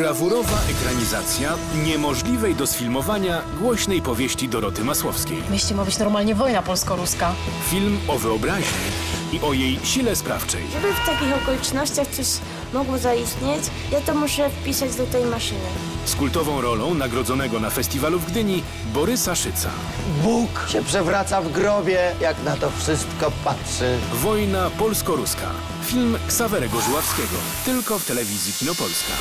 Brawurowa ekranizacja niemożliwej do sfilmowania głośnej powieści Doroty Masłowskiej. W mieście ma być normalnie wojna polsko-ruska. Film o wyobraźni i o jej sile sprawczej. Żeby w takich okolicznościach coś mogło zaistnieć, ja to muszę wpisać do tej maszyny. Z kultową rolą nagrodzonego na festiwalu w Gdyni Borysa Szyca. Bóg się przewraca w grobie, jak na to wszystko patrzy. Wojna polsko-ruska. Film Ksawerego Żuławskiego. Tylko w telewizji Kinopolska.